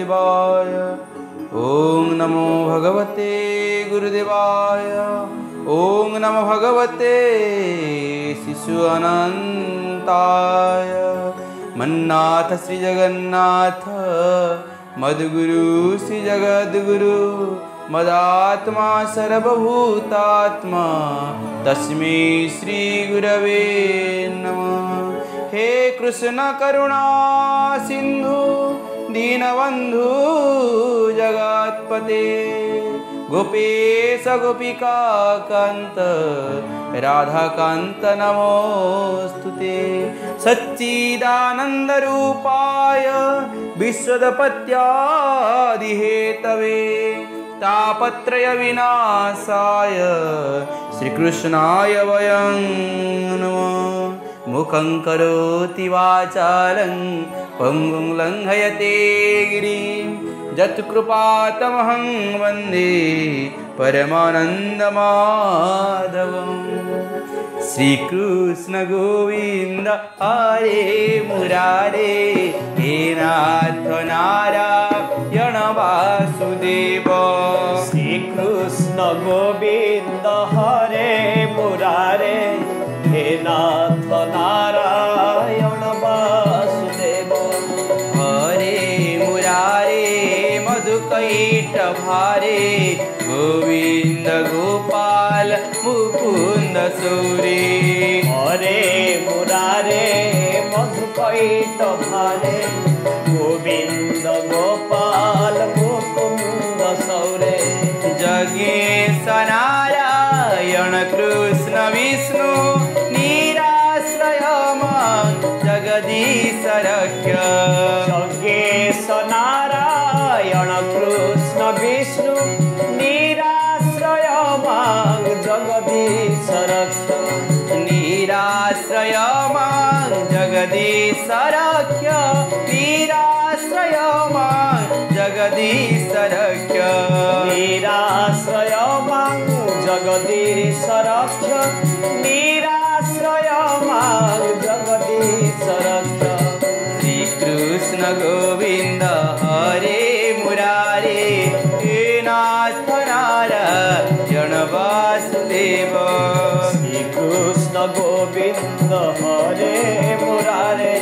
गुरुदेवाय। ॐ नमो भगवते गुरुदेवाय। ॐ नमो भगवते शिशु अनन्ताय। मन्नाथ श्रीजगन्नाथ मद्गुरु श्रीजगद्गुरु मदात्मा सर्वभूतात्मा, तस्मै श्रीगुरवे नमः। हे कृष्ण करुणा सिन्धु दीनबन्धु जगत्पते गोपेश गोपिकान्त राधाकान्त नमोऽस्तु ते। सच्चिदानन्दरूपाय विश्वदपत्यादिहेतवे। तापत्रयविनाशाय श्रीकृष्णाय वयं नमः मुखं करोति वाचालं पङ्गुं लङ्घयते गिरिं। जत्कृपातमहं वंदे परमानन्दमाधवम्। श्रीकृष्णगोविन्द हरे मुरारे हे नारायण वासुदेव श्रीकृष्ण गोविन्द हरे मुरारे नारायण वासुदेव। हरे मुरारे मधुकैट भारे गोविन्द गोपाल मुकुन्द सूरे। हरे मुरारे मधुकैट भारे गोविन्द गोपाल मुकुन्द सौरे। जगे सना आश्रय मा जगदीशरक्ष मां जगदीशरक्ष वीराश्रय मां जगदीशरक्ष वीराश्रय मां गोविन्द हरे मुरारे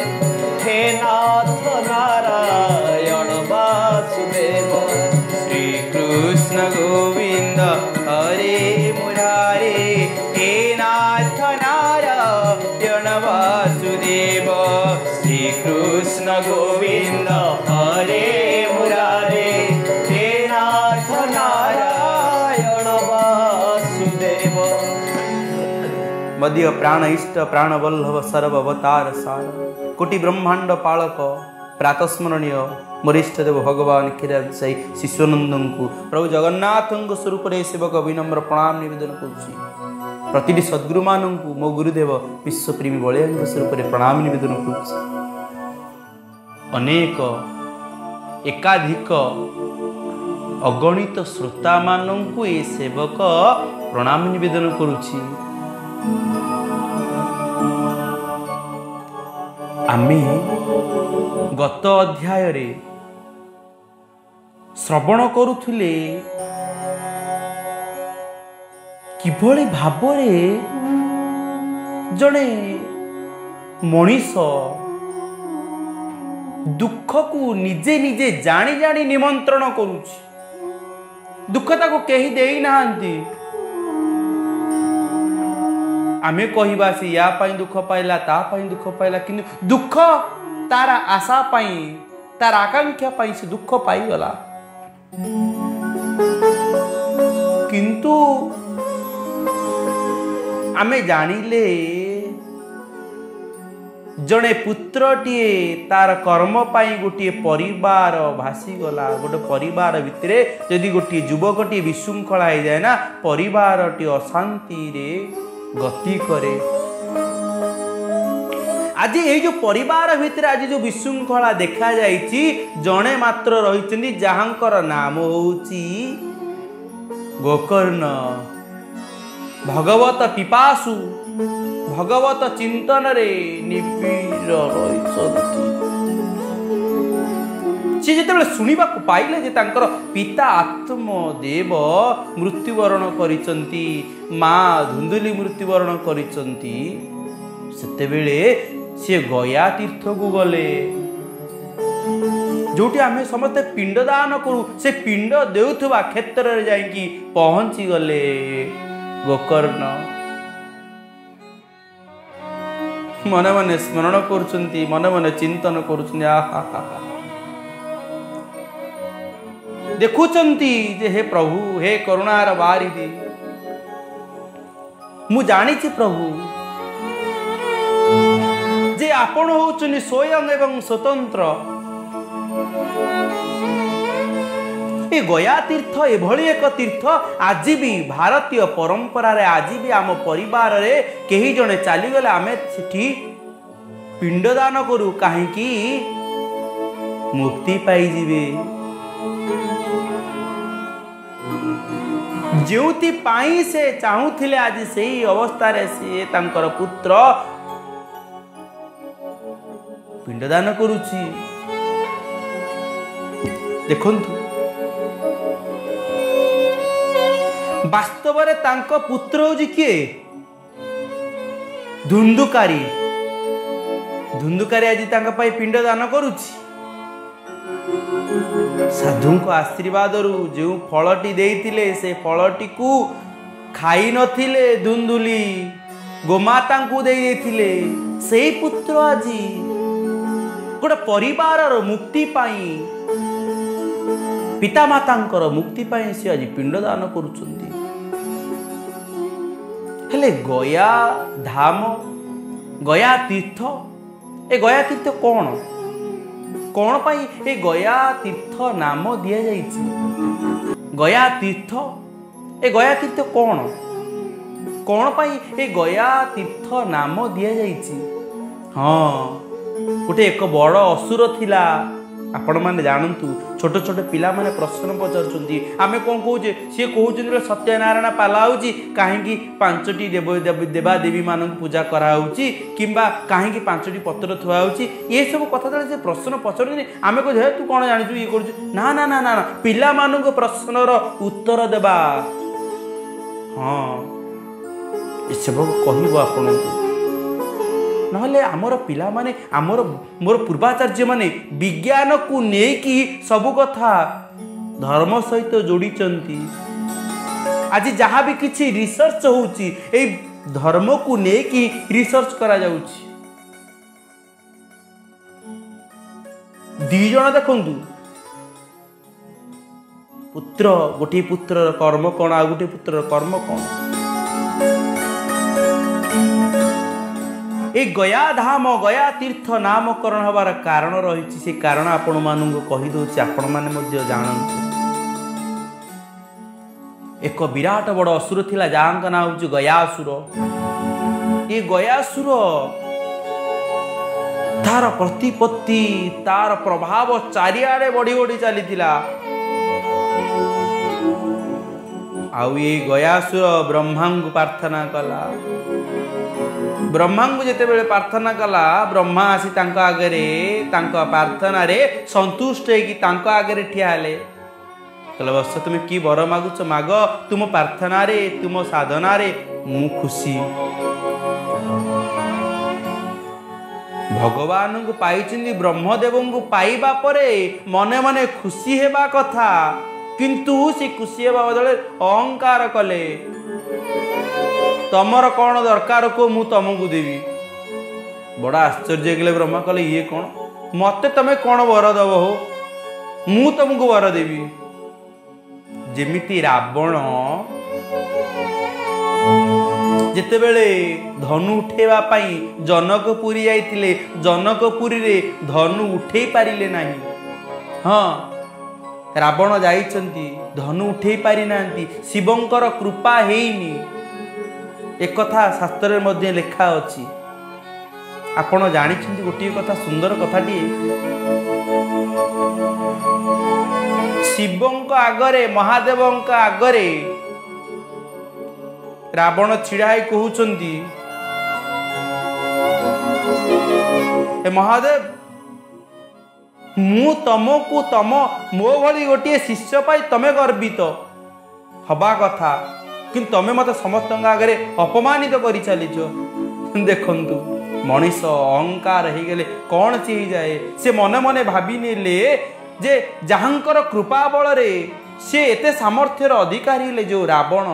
हे नाथ नारायण वासुदेव। श्रीकृष्ण गोविन्द हरे मुरारे हे नाथ नारायण वासुदेव। श्रीकृष्ण गोविन्द हरे ମଦୀୟ ପ୍ରାଣ ଇଷ୍ଟ ପ୍ରାଣବଲ୍ଲଭ ସର୍ବବତାର ସାର କୋଟି ବ୍ରହ୍ମାଣ୍ଡ ପାଳକ ପ୍ରାତସ୍ମରଣୀୟ ମରିଷ୍ଠ ଦେବ ଭଗବାନ କିରାତ ସାହି ଶିଶୁନନ୍ଦଙ୍କୁ ପ୍ରଭୁ ଜଗନ୍ନାଥଙ୍କ ସ୍ୱରୂପରେ ସେବକ ବିନମ୍ର ପ୍ରଣାମ ନିବେଦନ କରୁଛି ପ୍ରତିଟି ସଦ୍ଗୁରୁମାନଙ୍କୁ ମୋ ଗୁରୁଦେବ ବିଶ୍ୱପ୍ରେମୀ ବଳିଆଙ୍କ ସ୍ୱରୂପରେ ପ୍ରଣାମ ନିବେଦନ କରୁଛି ଅନେକ ଏକାଧିକ ଅଗଣିତ ଶ୍ରୋତାମାନଙ୍କୁ ଏ ସେବକ ପ୍ରଣାମ ନିବେଦନ କରୁଛି ଆମେ ଗତ ଅଧ୍ୟାୟରେ ଶ୍ରବଣ କରୁଥିଲେ କିଭଳି ଭାବରେ ଜଣେ ମଣିଷ ଦୁଃଖକୁ ନିଜେ ନିଜେ ଜାଣି ଜାଣି ନିମନ୍ତ୍ରଣ କରୁଛି ଦୁଃଖ ତାକୁ କେହି ଦେଇନାହାନ୍ତି ଆମେ କହିବା ସେ ୟା ପାଇଁ ଦୁଃଖ ପାଇଲା ତା ପାଇଁ ଦୁଃଖ ପାଇଲା କିନ୍ତୁ ଦୁଃଖ ତାର ଆଶା ପାଇଁ ତାର ଆକାଂକ୍ଷା ପାଇଁ ସେ ଦୁଃଖ ପାଇଗଲା। କିନ୍ତୁ ଆମେ ଜାଣିଲେ ଜଣେ ପୁତ୍ରଟିଏ ତାର କର୍ମ ପାଇଁ ଗୋଟିଏ ପରିବାର ଭାସିଗଲା। ଗୋଟେ ପରିବାର ଭିତରେ ଯଦି ଗୋଟିଏ ଯୁବକଟିଏ ବିଶୃଙ୍ଖଳା ହେଇଯାଏ ନା ପରିବାରଟି ଅଶାନ୍ତିରେ ଗତି କରେ। ଆଜି ଏଇ ଯୋଉ ପରିବାର ଭିତରେ ଆଜି ଯୋଉ ବିଶୃଙ୍ଖଳା ଦେଖାଯାଇଛି ଜଣେ ମାତ୍ର ରହିଛନ୍ତି ଯାହାଙ୍କର ନାମ ହଉଛି ଗୋକର୍ଣ୍ଣ। ଭଗବତ ପିପାସୁ ଭଗବତ ଚିନ୍ତନରେ ନିବିଡ଼ ରହିଛନ୍ତି। ସେ ଯେତେବେଳେ ଶୁଣିବାକୁ ପାଇଲେ ଯେ ତାଙ୍କର ପିତା ଆତ୍ମଦେବ ମୃତ୍ୟୁବରଣ କରିଛନ୍ତି ମା ଧୁନ୍ଦୁଲି ମୃତ୍ୟୁବରଣ କରିଛନ୍ତି ସେତେବେଳେ ସିଏ ଗୟା ତୀର୍ଥକୁ ଗଲେ ଯୋଉଠି ଆମେ ସମସ୍ତେ ପିଣ୍ଡ ଦାନ କରୁ ସେ ପିଣ୍ଡ ଦେଉଥିବା କ୍ଷେତ୍ରରେ ଯାଇକି ପହଞ୍ଚି ଗଲେ ଗୋକର୍ଣ୍ଣ ମନେ ମନେ ସ୍ମରଣ କରୁଛନ୍ତି ମନେ ମନେ ଚିନ୍ତନ କରୁଛନ୍ତି ଆହା। ଦେଖୁଛନ୍ତି ଯେ ହେ ପ୍ରଭୁ ହେ କରୁଣାର ବାରିଧି ମୁଁ ଜାଣିଛି ପ୍ରଭୁ ଯେ ଆପଣ ହଉଛନ୍ତି ସ୍ୱୟଂ ଏବଂ ସ୍ୱତନ୍ତ୍ର। ଏ ଗୟା ତୀର୍ଥ ଏଭଳି ଏକ ତୀର୍ଥ ଆଜି ବି ଭାରତୀୟ ପରମ୍ପରାରେ ଆଜି ବି ଆମ ପରିବାରରେ କେହି ଜଣେ ଚାଲିଗଲେ। ଆମେ ସେଠି ପିଣ୍ଡଦାନ କରୁ କାହିଁକି? ମୁକ୍ତି ପାଇଯିବେ। ଯେଉଁଥିପାଇଁ ସେ ଚାହୁଁଥିଲେ ଆଜି ସେଇ ଅବସ୍ଥାରେ ସିଏ ତାଙ୍କର ପୁତ୍ର ପିଣ୍ଡଦାନ କରୁଛି ଦେଖନ୍ତୁ ବାସ୍ତବରେ ତାଙ୍କ ପୁତ୍ର ହଉଛି କିଏ ଧୁନ୍ଦୁକାରୀ ଧୁନ୍ଦୁକାରୀ ଆଜି ତାଙ୍କ ପାଇଁ ପିଣ୍ଡ ଦାନ କରୁଛି ସାଧୁଙ୍କ ଆଶୀର୍ବାଦରୁ ଯେଉଁ ଫଳଟି ଦେଇଥିଲେ ସେ ଫଳଟିକୁ ଖାଇ ନଥିଲେ ଧୁନ୍ଦୁଲି ଗୋମାତାଙ୍କୁ ଦେଇ ଦେଇଥିଲେ। ସେଇ ପୁତ୍ର ଆଜି ଗୋଟେ ପରିବାରର ମୁକ୍ତି ପାଇଁ ପିତାମାତାଙ୍କର ମୁକ୍ତି ପାଇଁ ସେ ଆଜି ପିଣ୍ଡ ଦାନ କରୁଛନ୍ତି। ହେଲେ ଗୟା ଧାମ ଗୟା ତୀର୍ଥ ଏ ଗୟା ତୀର୍ଥ କ'ଣ? କ'ଣ ପାଇଁ ଏ ଗୟା ତୀର୍ଥ ନାମ ଦିଆଯାଇଛି? ଗୟା ତୀର୍ଥ? ଏ ଗୟା ତୀର୍ଥ କ'ଣ? କ'ଣ ପାଇଁ ଏ ଗୟା ତୀର୍ଥ ନାମ ଦିଆଯାଇଛି? ହଁ ଗୋଟେ ଏକ ବଡ଼ ଅସୁର ଥିଲା। ଆପଣମାନେ ଜାଣନ୍ତୁ ଛୋଟ ଛୋଟ ପିଲାମାନେ ପ୍ରଶ୍ନ ପଚାରୁଛନ୍ତି ଆମେ କ'ଣ କହୁଛେ? ସିଏ କହୁଛନ୍ତି ସତ୍ୟନାରାୟଣ ପାଲା ହେଉଛି କାହିଁକି ପାଞ୍ଚଟି ଦେବ- ଦେବାଦେବୀମାନଙ୍କୁ ପୂଜା କରାହେଉଛି କିମ୍ବା କାହିଁକି ପାଞ୍ଚଟି ପତ୍ର ଥୁଆ ହେଉଛି? ଏସବୁ କଥା ଯେତେବେଳେ ସେ ପ୍ରଶ୍ନ ପଚାରୁଛନ୍ତି। ଆମେ କହୁଛୁ ହେ ତୁ କ'ଣ ଜାଣିଛୁ ଇଏ କରୁଛୁ? ନା ନା ନା ନା ନା ପିଲାମାନଙ୍କ ପ୍ରଶ୍ନର ଉତ୍ତର ଦେବା। ହଁ ଏସବୁ କହିବ ଆପଣଙ୍କୁ। ନହେଲେ ଆମର ପିଲାମାନେ ଆମର ମୋର ପୂର୍ବାଚାର୍ଯ୍ୟମାନେ ବିଜ୍ଞାନକୁ ନେଇକି ସବୁ କଥା ଧର୍ମ ସହିତ ଯୋଡ଼ିଛନ୍ତି ଆଜି ଯାହା ବି କିଛି ରିସର୍ଚ୍ଚ ହେଉଛି ଏଇ ଧର୍ମକୁ ନେଇକି ରିସର୍ଚ୍ଚ କରାଯାଉଛି। ଦି ଜଣ ଦେଖନ୍ତୁ। ପୁତ୍ର ଗୋଟିଏ ପୁତ୍ରର କର୍ମ କ'ଣ ଆଉ ଗୋଟିଏ ପୁତ୍ରର କର୍ମ କ'ଣ? ଏ ଗୟାଧାମ ଗୟା ତୀର୍ଥ ନାମକରଣ ହେବାର କାରଣ ରହିଛି ସେ କାରଣ ଆପଣମାନଙ୍କୁ କହିଦେଉଛି ଆପଣମାନେ ମଧ୍ୟ ଜାଣନ୍ତୁ। ଏକ ବିରାଟ ବଡ଼ ଅସୁର ଥିଲା ଯାହାଙ୍କ ନାଁ ହେଉଛି ଗୟାସୁର। ଏ ଗୟାସୁର ତାର ପ୍ରତିପତ୍ତି ତାର ପ୍ରଭାବ ଚାରିଆଡ଼େ ବଢି ବଢି ଚାଲିଥିଲା। ଆଉ ଏ ଗୟାସୁର ବ୍ରହ୍ମାଙ୍କୁ ପ୍ରାର୍ଥନା କଲା। ବ୍ରହ୍ମାଙ୍କୁ ଯେତେବେଳେ ପ୍ରାର୍ଥନା କଲା ବ୍ରହ୍ମା ଆସି ତାଙ୍କ ଆଗରେ ତାଙ୍କ ପ୍ରାର୍ଥନାରେ ସନ୍ତୁଷ୍ଟ ହେଇକି ତାଙ୍କ ଆଗରେ ଠିଆ ହେଲେ। କହିଲେ ବସ ତୁମେ କି ବର ମାଗୁଛ? ମାଗ ତୁମ ପ୍ରାର୍ଥନାରେ ତୁମ ସାଧନାରେ ମୁଁ ଖୁସି। ଭଗବାନଙ୍କୁ ପାଇଛନ୍ତି ବ୍ରହ୍ମଦେବଙ୍କୁ ପାଇବା ପରେ ମନେ ମନେ ଖୁସି ହେବା କଥା। କିନ୍ତୁ ସେ ଖୁସି ହେବା ବଦଳରେ ଅହଙ୍କାର କଲେ। ତମର କ'ଣ ଦରକାର କୁହ ମୁଁ ତମକୁ ଦେବି। ବଡ଼ ଆଶ୍ଚର୍ଯ୍ୟ ହେଇଗଲେ ବ୍ରହ୍ମା କହିଲେ ଇଏ କ'ଣ? ମତେ ତମେ କ'ଣ ବର ଦବ ହୋ? ମୁଁ ତମକୁ ବର ଦେବି। ଯେମିତି ରାବଣ ଯେତେବେଳେ ଧନୁ ଉଠେଇବା ପାଇଁ ଜନକପୁରୀ ଯାଇଥିଲେ ଜନକପୁରୀରେ ଧନୁ ଉଠେଇ ପାରିଲେ ନାହିଁ। ହଁ ରାବଣ ଯାଇଛନ୍ତି ଧନୁ ଉଠେଇ ପାରିନାହାନ୍ତି ଶିବଙ୍କର କୃପା ହେଇନି। ଏକଥା ଶାସ୍ତ୍ରରେ ମଧ୍ୟ ଲେଖା ଅଛି। ଆପଣ ଜାଣିଛନ୍ତି ଗୋଟିଏ କଥା ସୁନ୍ଦର କଥାଟିଏ? ଶିବଙ୍କ ଆଗରେ ମହାଦେବଙ୍କ ଆଗରେ ରାବଣ ଛିଡ଼ା ହେଇ କହୁଛନ୍ତି ମହାଦେବ ମୁଁ ତମକୁ ତମ ମୋ ଭଳି ଗୋଟିଏ ଶିଷ୍ୟ ପାଇ ତମେ ଗର୍ବିତ। ହବା କଥା କିନ୍ତୁ ତମେ ମୋତେ ସମସ୍ତଙ୍କ ଆଗରେ ଅପମାନିତ କରି ଚାଲିଛ ଦେଖନ୍ତୁ ମଣିଷ ଅହଙ୍କାର ହେଇଗଲେ କ'ଣ ହେଇଯାଏ ସେ ମନେ ମନେ ଭାବି ନେଲେ ଯେ ଯାହାଙ୍କର କୃପା ବଳରେ ସେ ଏତେ ସାମର୍ଥ୍ୟର ଅଧିକାରୀ ହେଲେ ଯେଉଁ ରାବଣ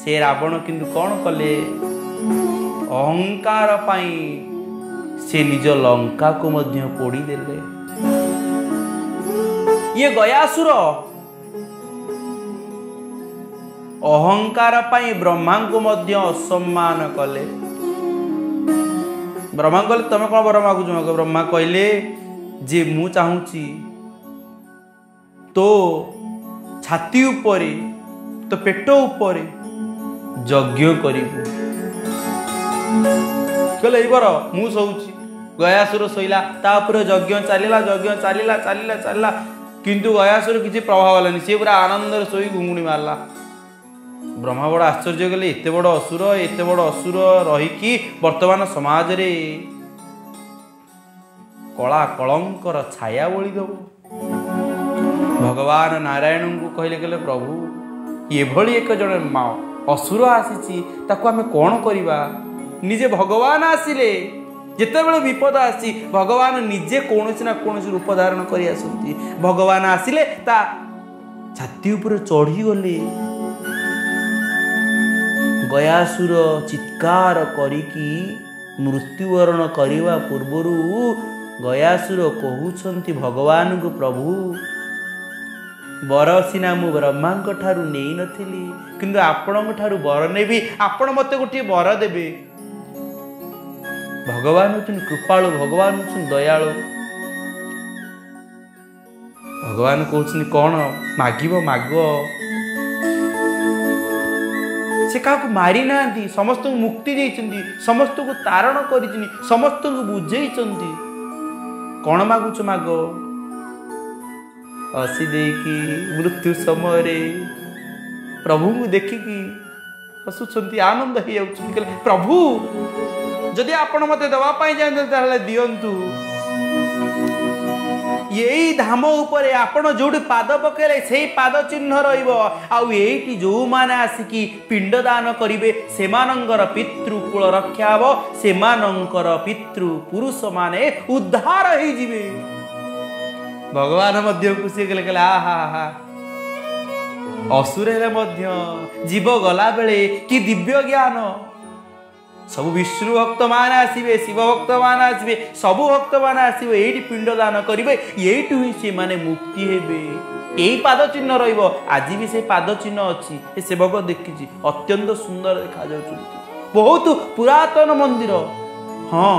ସେ ରାବଣ କିନ୍ତୁ କ'ଣ କଲେ? ଅହଙ୍କାର ପାଇଁ ସେ ନିଜ ଲଙ୍କାକୁ ମଧ୍ୟ ପୋଡ଼ିଦେଲେ। ଇଏ ଗୟାସୁର ଅହଙ୍କାର ପାଇଁ ବ୍ରହ୍ମାଙ୍କୁ ମଧ୍ୟ ଅସମ୍ମାନ କଲେ। ବ୍ରହ୍ମା କହିଲେ ତମେ କ'ଣ ବର ମାଗୁଛ ମାଗ ବ୍ରହ୍ମା କହିଲେ ଯେ ମୁଁ ଚାହୁଁଛି ତୋ ଛାତି ଉପରେ ତୋ ପେଟ ଉପରେ ଯଜ୍ଞ କରିବୁ। କହିଲେ ଏଇ ବର ମୁଁ ଶୋଉଛି। ଗୟାସୁର ଶୋଇଲା ତା ଉପରେ ଯଜ୍ଞ ଚାଲିଲା ଯଜ୍ଞ ଚାଲିଲା ଚାଲିଲା ଚାଲିଲା। କିନ୍ତୁ ଗୟାସୁର କିଛି ପ୍ରଭାବ ହେଲାନି ସିଏ ପୁରା ଆନନ୍ଦରେ ଶୋଇ ଘୁଙ୍ଗୁଣି ମାରିଲା। ବ୍ରହ୍ମା ବଡ଼ ଆଶ୍ଚର୍ଯ୍ୟ କଲେ ଏତେ ବଡ଼ ଅସୁର ଏତେ ବଡ଼ ଅସୁର ରହିକି ବର୍ତ୍ତମାନ ସମାଜରେ କଳା କଳଙ୍କର ଛାୟା ବୋଳିଦେବ। ଭଗବାନ ନାରାୟଣଙ୍କୁ କହିଲେ କହିଲେ ପ୍ରଭୁ ଏଭଳି ଏକ ଜଣେ ମା ଅସୁର ଆସିଛି ତାକୁ ଆମେ କ'ଣ କରିବା? ନିଜେ ଭଗବାନ ଆସିଲେ ଯେତେବେଳେ ବିପଦ ଆସିଛି ଭଗବାନ ନିଜେ କୌଣସି ନା କୌଣସି ରୂପ ଧାରଣ କରି ଆସନ୍ତି। ଭଗବାନ ଆସିଲେ ତା ଛାତି ଉପରେ ଚଢ଼ିଗଲେ। ଗୟାସୁର ଚିତ୍କାର କରିକି ମୃତ୍ୟୁବରଣ କରିବା ପୂର୍ବରୁ ଗୟାସୁର କହୁଛନ୍ତି ଭଗବାନଙ୍କୁ ପ୍ରଭୁ ବର ସିନା ମୁଁ ବ୍ରହ୍ମାଙ୍କ ଠାରୁ ନେଇନଥିଲି କିନ୍ତୁ ଆପଣଙ୍କ ଠାରୁ ବର ନେବି ଆପଣ ମୋତେ ଗୋଟିଏ ବର ଦେବେ। ଭଗବାନ ହେଉଛନ୍ତି କୃପାଳୁ ଭଗବାନ ହେଉଛନ୍ତି ଦୟାଳୁ। ଭଗବାନ କହୁଛନ୍ତି କ'ଣ ମାଗିବ ମାଗ ସେ କାହାକୁ ମାରି ନାହାନ୍ତି ସମସ୍ତଙ୍କୁ ମୁକ୍ତି ଦେଇଛନ୍ତି ସମସ୍ତଙ୍କୁ ତାରଣ କରିଛନ୍ତି ସମସ୍ତଙ୍କୁ ବୁଝେଇଛନ୍ତି। କ'ଣ ମାଗୁଛ ମାଗ? ହସି ଦେଇକି ମୃତ୍ୟୁ ସମୟରେ ପ୍ରଭୁଙ୍କୁ ଦେଖିକି ହସୁଛନ୍ତି ଆନନ୍ଦ ହେଇଯାଉଛନ୍ତି କହିଲେ ପ୍ରଭୁ ଯଦି ଆପଣ ମୋତେ ଦେବା ପାଇଁ ଚାହୁଁଛନ୍ତି ତାହେଲେ ଦିଅନ୍ତୁ। ଏଇ ଧାମ ଉପରେ ଆପଣ ଯୋଉଠି ପାଦ ପକେଇଲେ ସେଇ ପାଦ ଚିହ୍ନ ରହିବ। ଆଉ ଏଇଠି ଯୋଉମାନେ ଆସିକି ପିଣ୍ଡଦାନ କରିବେ ସେମାନଙ୍କର ପିତୃକୁଳ ରକ୍ଷା ହବ। ସେମାନଙ୍କର ପିତୃ ପୁରୁଷମାନେ ଉଦ୍ଧାର ହେଇଯିବେ। ଭଗବାନ ମଧ୍ୟ ଖୁସି କଲେ କହିଲେ ଆହା ଅସୁରରେ ମଧ୍ୟ। ଜୀବ ଗଲାବେଳେ କି ଦିବ୍ୟ ଜ୍ଞାନ ସବୁ ବିଷ୍ଣୁ ଭକ୍ତମାନେ ଆସିବେ ଶିବ ଭକ୍ତମାନେ ଆସିବେ ସବୁ ଭକ୍ତମାନେ ଆସିବେ ଏଇଠି ପିଣ୍ଡ ଦାନ କରିବେ ଏଇଠୁ ହିଁ ସେମାନେ ମୁକ୍ତି ହେବେ। ଏଇ ପାଦ ଚିହ୍ନ ରହିବ। ଆଜି ବି ସେ ପାଦ ଚିହ୍ନ ଅଛି। ଏ ସେବକ ଦେଖିଛି। ଅତ୍ୟନ୍ତ ସୁନ୍ଦର ଦେଖାଯାଉଛନ୍ତି। ବହୁତ ପୁରାତନ ମନ୍ଦିର। ହଁ।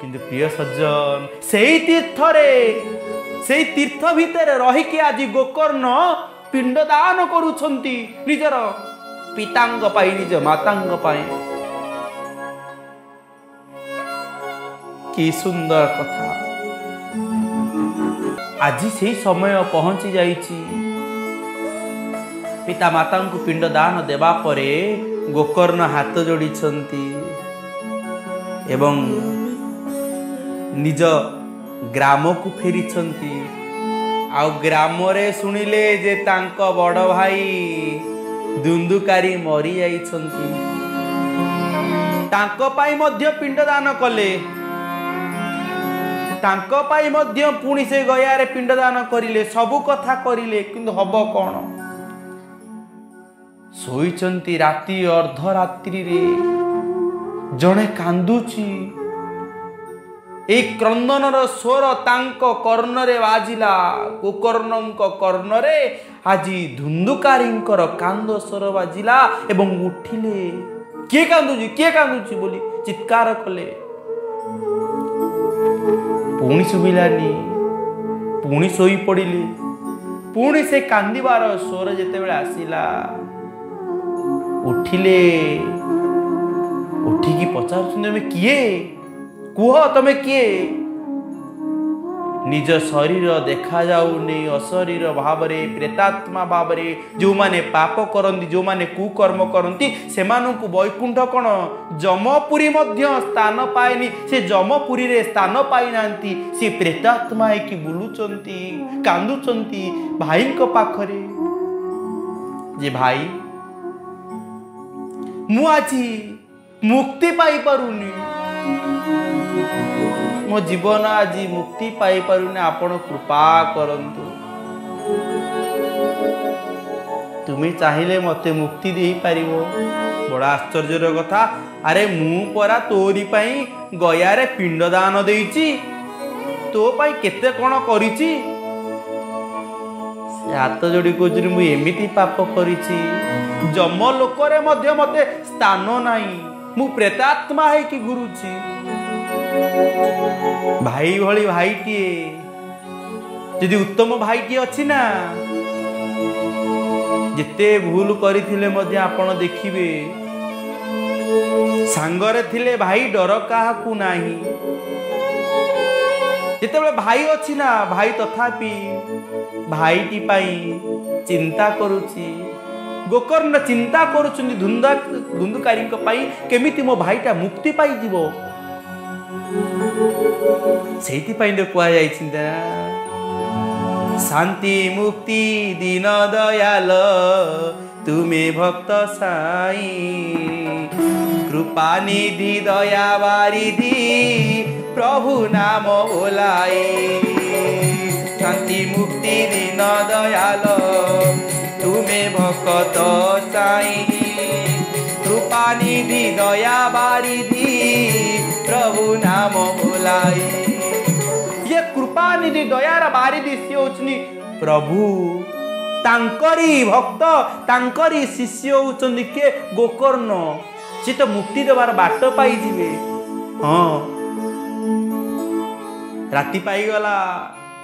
କିନ୍ତୁ ପ୍ରିୟ ସଜ୍ଜନ ସେଇ ତୀର୍ଥରେ ସେଇ ତୀର୍ଥ ଭିତରେ ରହିକି ଆଜି ଗୋକର୍ଣ୍ଣ ପିଣ୍ଡ ଦାନ କରୁଛନ୍ତି ନିଜର। ପିତାଙ୍କ ପାଇଁ ନିଜ ମାତାଙ୍କ ପାଇଁ କି ସୁନ୍ଦର କଥା ଆଜି ସେଇ ସମୟ ପହଞ୍ଚି ଯାଇଛି। ପିତା ମାତାଙ୍କୁ ପିଣ୍ଡ ଦାନ ଦେବା ପରେ ଗୋକର୍ଣ୍ଣ ହାତ ଯୋଡ଼ିଛନ୍ତି ଏବଂ ନିଜ ଗ୍ରାମକୁ ଫେରିଛନ୍ତି। ଆଉ ଗ୍ରାମରେ ଶୁଣିଲେ ଯେ ତାଙ୍କ ବଡ଼ ଭାଇ ଦୁନ୍ଦୁକାରୀ ମରିଯାଇଛନ୍ତି ତାଙ୍କ ପାଇଁ ମଧ୍ୟ ପିଣ୍ଡଦାନ କଲେ। ତାଙ୍କ ପାଇଁ ମଧ୍ୟ ପୁଣି ସେ ଗୟାରେ ପିଣ୍ଡଦାନ କରିଲେ ସବୁ କଥା କରିଲେ କିନ୍ତୁ ହବ କ'ଣ? ଶୋଇଛନ୍ତି ରାତି ଅର୍ଦ୍ଧରାତ୍ରିରେ। ଜଣେ କାନ୍ଦୁଛି। ଏଇ କ୍ରନ୍ଦନର ସ୍ୱର ତାଙ୍କ କର୍ଣ୍ଣରେ ବାଜିଲା। କୁକର୍ଣ୍ଣଙ୍କ କର୍ଣ୍ଣରେ ଆଜି ଧୁନ୍ଦୁକାରୀଙ୍କର କାନ୍ଦ ସ୍ୱର ବାଜିଲା ଏବଂ ଉଠିଲେ କିଏ କାନ୍ଦୁଛି କିଏ କାନ୍ଦୁଛି? ବୋଲି ଚିତ୍କାର କଲେ। ପୁଣି ଶୁଭିଲାନି ପୁଣି ଶୋଇପଡ଼ିଲେ ପୁଣି ସେ କାନ୍ଦିବାର ସ୍ୱର ଯେତେବେଳେ ଆସିଲା ଉଠିଲେ ଉଠିକି ପଚାରୁଛନ୍ତି ତମେ କିଏ? କୁହ ତମେ କିଏ? ନିଜ ଶରୀର ଦେଖାଯାଉନି ଅଶରୀର ଭାବରେ ପ୍ରେତାତ୍ମା ଭାବରେ ଯେଉଁମାନେ ପାପ କରନ୍ତି ଯେଉଁମାନେ କୁକର୍ମ କରନ୍ତି ସେମାନଙ୍କୁ ବୈକୁଣ୍ଠ କ'ଣ? ଯମପୁରୀ ମଧ୍ୟ ସ୍ଥାନ ପାଏନି। ସେ ଯମପୁରୀରେ ସ୍ଥାନ ପାଇନାହାନ୍ତି। ସେ ପ୍ରେତାତ୍ମା ହେଇକି ବୁଲୁଛନ୍ତି କାନ୍ଦୁଛନ୍ତି ଭାଇଙ୍କ ପାଖରେ। ଯେ ଭାଇ ମୁଁ ଆଜି ମୁକ୍ତି ପାଇପାରୁନି। ମୋ ଜୀବନ ଆଜି ମୁକ୍ତି ପାଇପାରୁନି ଆପଣ କୃପା କରନ୍ତୁ। ତୁମେ ଚାହିଁଲେ ମୋତେ ମୁକ୍ତି ଦେଇପାରିବ। ବଡ଼ ଆଶ୍ଚର୍ଯ୍ୟର କଥା ଆରେ ମୁଁ ପରା ତୋରି ପାଇଁ ଗୟାରେ ପିଣ୍ଡଦାନ ଦେଇଛି। ତୋ ପାଇଁ କେତେ କ'ଣ କରିଛି? ସେ ହାତ ଯୋଡ଼ି କହୁଛନ୍ତି ମୁଁ ଏମିତି ପାପ କରିଛି। ଯମ ଲୋକରେ ମଧ୍ୟ ମୋତେ ସ୍ଥାନ ନାହିଁ। ମୁଁ ପ୍ରେତାତ୍ମା ହେଇକି ଘୁରୁଛି। ଭାଇ ଭଳି ଭାଇଟିଏ ଯଦି ଉତ୍ତମ ଭାଇଟିଏ ଅଛି ନା ଯେତେ ଭୁଲ କରିଥିଲେ ମଧ୍ୟ ଆପଣ ଦେଖିବେ ସାଙ୍ଗରେ ଥିଲେ ଭାଇ ଡର କାହାକୁ ନାହିଁ। ଯେତେବେଳେ ଭାଇ ଅଛି ନା ଭାଇ ତଥାପି ଭାଇଟି ପାଇଁ ଚିନ୍ତା କରୁଛି। ଗୋକର୍ଣ୍ଣ ଚିନ୍ତା କରୁଛନ୍ତି ଧୁନ୍ଦା ଧୁନ୍ଦୁକାରୀଙ୍କ ପାଇଁ କେମିତି ମୋ ଭାଇଟା ମୁକ୍ତି ପାଇଯିବ? ସେଇଥିପାଇଁ ତ କୁହାଯାଇଛି ନା ଶାନ୍ତି ମୁକ୍ତି ଦିନ ଦୟାଲ ତୁମେ ଭକ୍ତ ସାଇ। କୃପା ନିଧି ଦୟା ବାରିଧି ପ୍ରଭୁ ନାମ ବୋଲାଇ ଶାନ୍ତି ମୁକ୍ତି ଦିନ ଭକ୍ତ ସାଇ କୃପା ନିଧି ଦୟା ବାରିଧି ପ୍ରଭୁ ନାମ ଇଏ କୃପା ନିଧି ଦୟାର ବାରିଧି ସିଏ ହଉଛନ୍ତି ପ୍ରଭୁ ତାଙ୍କରି ଭକ୍ତ ତାଙ୍କରି ଶିଷ୍ୟ ହଉଛନ୍ତି କିଏ ଗୋକର୍ଣ୍ଣ ସେ ତ ମୁକ୍ତି ଦେବାର ବାଟ ପାଇଯିବେ ହଁ। ରାତି ପାଇଗଲା।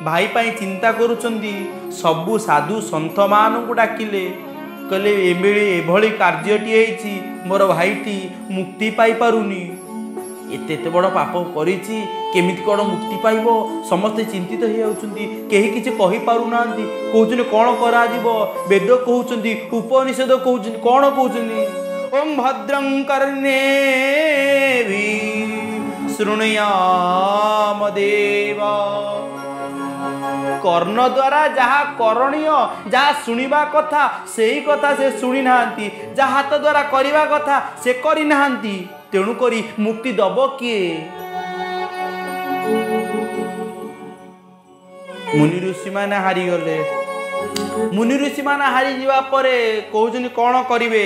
ଭାଇ ପାଇଁ ଚିନ୍ତା କରୁଛନ୍ତି ସବୁ ସାଧୁ ସନ୍ଥମାନଙ୍କୁ ଡାକିଲେ। କହିଲେ ଏଭଳି ଏଭଳି କାର୍ଯ୍ୟଟି ହେଇଛି ମୋର ଭାଇଟି ମୁକ୍ତି ପାଇପାରୁନି। ଏତେ ଏତେ ବଡ଼ ପାପ କରିଛି କେମିତି କ'ଣ ମୁକ୍ତି ପାଇବ? ସମସ୍ତେ ଚିନ୍ତିତ ହେଇଯାଉଛନ୍ତି କେହି କିଛି କହିପାରୁନାହାନ୍ତି। କହୁଛନ୍ତି କ'ଣ କରାଯିବ? ବେଦ କହୁଛନ୍ତି ଉପନିଷେଦ କହୁଛନ୍ତି କ'ଣ କହୁଛନ୍ତି? ଓମ୍ ଭଦ୍ରଂ କର୍ଣ୍ଣେଭି ଶୃଣୁୟାମ ଦେବ। କର୍ଣ୍ଣ ଦ୍ୱାରା ଯାହା କରଣୀୟ ଯାହା ଶୁଣିବା କଥା ସେଇ କଥା ସେ ଶୁଣି ନାହାନ୍ତି ଯାହା ହାତ ଦ୍ୱାରା କରିବା କଥା ସେ କରିନାହାନ୍ତି ତେଣୁକରି ମୁକ୍ତି ଦବ କିଏ ମୁନି ଋଷିମାନେ ହାରିଗଲେ ମୁନି ଋଷିମାନେ ହାରିଯିବା ପରେ କହୁଛନ୍ତି କ'ଣ କରିବେ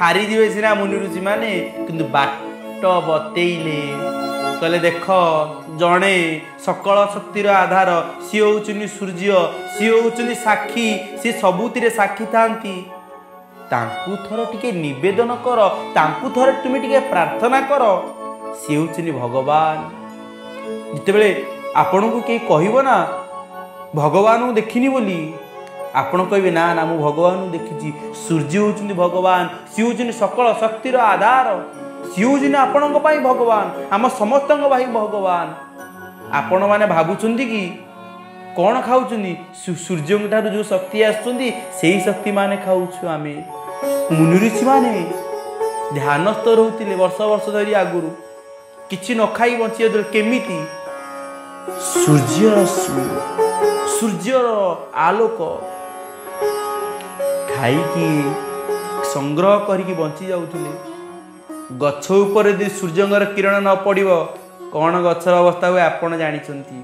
ହାରିଯିବେ ସିନା ମୁନି ଋଷିମାନେ କିନ୍ତୁ ବାଟ ବତେଇଲେ କହିଲେ ଦେଖ ଜଣେ ସକଳ ଶକ୍ତିର ଆଧାର ସିଏ ହେଉଛନ୍ତି ସୂର୍ଯ୍ୟ ସିଏ ହେଉଛନ୍ତି ସାକ୍ଷୀ ସିଏ ସବୁଥିରେ ସାକ୍ଷୀ ଥାନ୍ତି ତାଙ୍କୁ ଥରେ ଟିକେ ନିବେଦନ କର ତାଙ୍କୁ ଥରେ ତୁମେ ଟିକେ ପ୍ରାର୍ଥନା କର। ସିଏ ହେଉଛନ୍ତି ଭଗବାନ। ଯେତେବେଳେ ଆପଣଙ୍କୁ କେହି କହିବ ନା ଭଗବାନଙ୍କୁ ଦେଖିନି ବୋଲି ଆପଣ କହିବେ ନା ନା ମୁଁ ଭଗବାନଙ୍କୁ ଦେଖିଛି। ସୂର୍ଯ୍ୟ ହେଉଛନ୍ତି ଭଗବାନ ସିଏ ହେଉଛନ୍ତି ସକଳ ଶକ୍ତିର ଆଧାର। ହେଉଛନ୍ତି ଆପଣଙ୍କ ପାଇଁ ଭଗବାନ ଆମ ସମସ୍ତଙ୍କ ପାଇଁ ଭଗବାନ ଆପଣମାନେ ଭାବୁଛନ୍ତି କି କ'ଣ ଖାଉଛନ୍ତି ସୂର୍ଯ୍ୟଙ୍କ ଠାରୁ ଯେଉଁ ଶକ୍ତି ଆସୁଛନ୍ତି ସେଇ ଶକ୍ତି ମାନେ ଖାଉଛୁ ଆମେ ମୁନି ଋଷିମାନେ ଧ୍ୟାନସ୍ଥ ରହୁଥିଲେ ବର୍ଷ ବର୍ଷ ଧରି ଆଗରୁ କିଛି ନ ଖାଇ ବଞ୍ଚି ଯାଉଥିଲେ କେମିତି ସୂର୍ଯ୍ୟର ସୂର୍ଯ୍ୟର ଆଲୋକ ଖାଇକି ସଂଗ୍ରହ କରିକି ବଞ୍ଚି ଯାଉଥିଲେ ଗଛ ଉପରେ ଯଦି ସୂର୍ଯ୍ୟଙ୍କର କିରଣ ନ ପଡ଼ିବ କ'ଣ ଗଛର ଅବସ୍ଥା ହୁଏ ଆପଣ ଜାଣିଛନ୍ତି?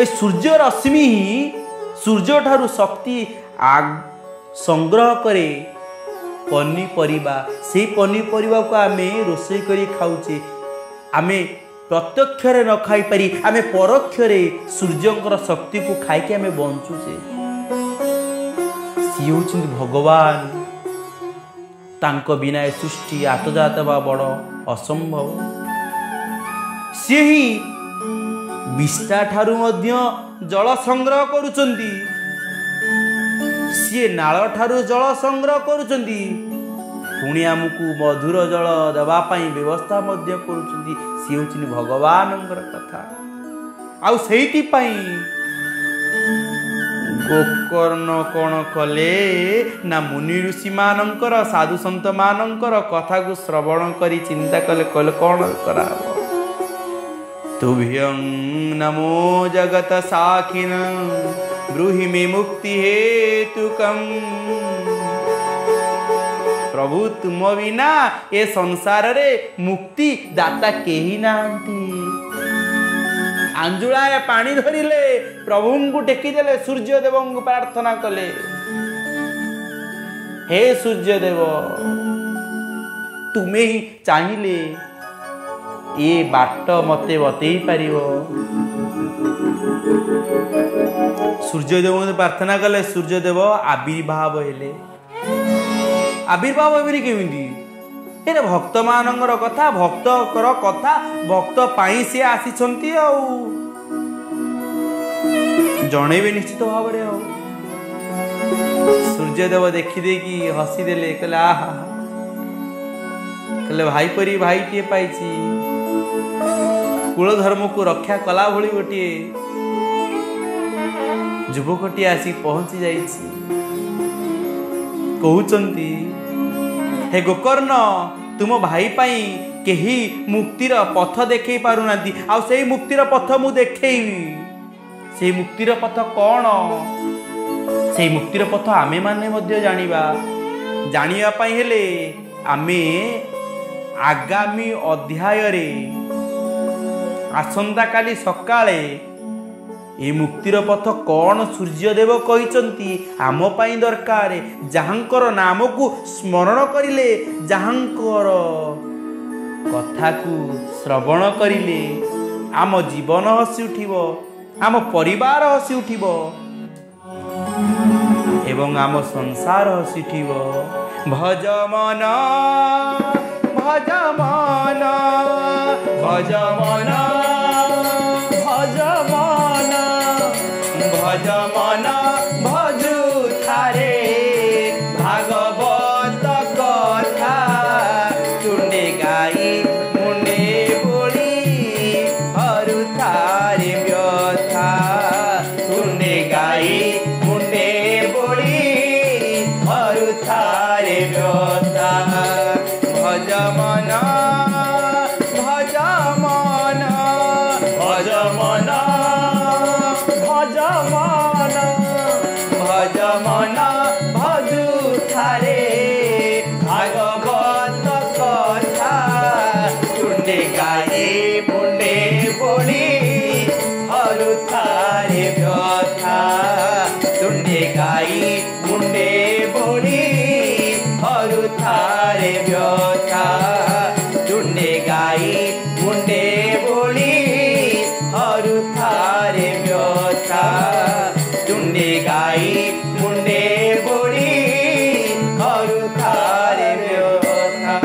ଏ ସୂର୍ଯ୍ୟ ରଶ୍ମି ହିଁ ସୂର୍ଯ୍ୟଠାରୁ ଶକ୍ତି ସଂଗ୍ରହ କରେ ପନିପରିବା। ସେଇ ପନିପରିବାକୁ ଆମେ ରୋଷେଇ କରି ଖାଉଛେ। ଆମେ ପ୍ରତ୍ୟକ୍ଷରେ ନ ଖାଇପାରି ଆମେ ପରୋକ୍ଷରେ ସୂର୍ଯ୍ୟଙ୍କର ଶକ୍ତିକୁ ଖାଇକି ଆମେ ବଞ୍ଚୁଛେ। ସିଏ ହେଉଛନ୍ତି ଭଗବାନ। ତାଙ୍କ ବିନା ଏ ସୃଷ୍ଟି ଆତଜାତ ବା ବଡ଼ ଅସମ୍ଭବ। ସିଏ ହିଁ ବିଷ୍ଠା ଠାରୁ ମଧ୍ୟ ଜଳ ସଂଗ୍ରହ କରୁଛନ୍ତି ସିଏ ନାଳ ଠାରୁ ଜଳ ସଂଗ୍ରହ କରୁଛନ୍ତି ପୁଣି ଆମକୁ ମଧୁର ଜଳ ଦେବା ପାଇଁ ବ୍ୟବସ୍ଥା ମଧ୍ୟ କରୁଛନ୍ତି ସିଏ ହେଉଛନ୍ତି ଭଗବାନଙ୍କର କଥା। ଆଉ ସେଇଥିପାଇଁ ଗୋକର୍ଣ୍ଣ କ'ଣ କଲେ ନା ମୁନି ଋଷିମାନଙ୍କର ସାଧୁ ସନ୍ତମାନଙ୍କର କଥାକୁ ଶ୍ରବଣ କରି ଚିନ୍ତା କଲେ କହିଲେ କ'ଣ କରାହବ? ତୁଭ୍ୟଂ ନମୋ ଜଗତ ସାଖିନ ବ୍ରୁହି ମେ ମୁକ୍ତି ହେତୁକମ୍ ପ୍ରଭୁ ତୁମ ବିନା ଏ ସଂସାରରେ ମୁକ୍ତି ଦାତା କେହି ନାହାନ୍ତି। ଆଞ୍ଜୁଳାଏ ପାଣି ଧରିଲେ ପ୍ରଭୁଙ୍କୁ ଟେକିଦେଲେ ସୂର୍ଯ୍ୟଦେବଙ୍କୁ ପ୍ରାର୍ଥନା କଲେ ହେ ସୂର୍ଯ୍ୟଦେବ ତୁମେ ହିଁ ଚାହିଁଲେ ଏ ବାଟ ମତେ ବତେଇ ପାରିବ ସୂର୍ଯ୍ୟଦେବଙ୍କୁ ପ୍ରାର୍ଥନା କଲେ ସୂର୍ଯ୍ୟଦେବ ଆବିର୍ଭାବ ହେଲେ ଆବିର୍ଭାବ ହେବେନି କେମିତି ଏରେ ଭକ୍ତମାନଙ୍କର କଥା ଭକ୍ତଙ୍କର କଥା ଭକ୍ତ ପାଇଁ ସିଏ ଆସିଛନ୍ତି ଆଉ। ଜଣେଇବେ ନିଶ୍ଚିତ ଭାବରେ ଆଉ। ସୂର୍ଯ୍ୟଦେବ ଦେଖିଦେଇକି ହସିଦେଲେ କହିଲେ ଆହା! କହିଲେ ଭାଇ ପରି ଭାଇଟିଏ ପାଇଛି? କୁଳ ଧର୍ମକୁ ରକ୍ଷା କଲା ଭଳି ଗୋଟିଏ ଯୁବକଟିଏ ଆସି ପହଞ୍ଚି ଯାଇଛି। କହୁଛନ୍ତି ହେ ଗୋକର୍ଣ୍ଣ ତୁମ ଭାଇ ପାଇଁ କେହି ମୁକ୍ତିର ପଥ ଦେଖେଇ ପାରୁନାହାନ୍ତି ଆଉ ସେଇ ମୁକ୍ତିର ପଥ ମୁଁ ଦେଖେଇବି ସେଇ ମୁକ୍ତିର ପଥ କ'ଣ ସେଇ ମୁକ୍ତିର ପଥ ଆମେମାନେ ମଧ୍ୟ ଜାଣିବା ଜାଣିବା ପାଇଁ ହେଲେ ଆମେ ଆଗାମୀ ଅଧ୍ୟାୟରେ ଆସନ୍ତାକାଲି ସକାଳେ ଏ ମୁକ୍ତିର ପଥ କ'ଣ ସୂର୍ଯ୍ୟଦେବ କହିଛନ୍ତି? ଆମ ପାଇଁ ଦରକାର ଯାହାଙ୍କର ନାମକୁ ସ୍ମରଣ କରିଲେ ଯାହାଙ୍କର କଥାକୁ ଶ୍ରବଣ କରିଲେ ଆମ ଜୀବନ ହସି ଉଠିବ ଆମ ପରିବାର ହସି ଉଠିବ ଏବଂ ଆମ ସଂସାର ହସି ଉଠିବ। ଭଜ ମନ ଭଜମନ ଭଜମ जमाना थाई मुन्डे बोडी अरू थारे व्यथा। झुन्डे गाई मुन्डे बोडी अरू थारे व्यथा। झुन्डे गाई मुन्डे बोडी अरू थारे व्यथा।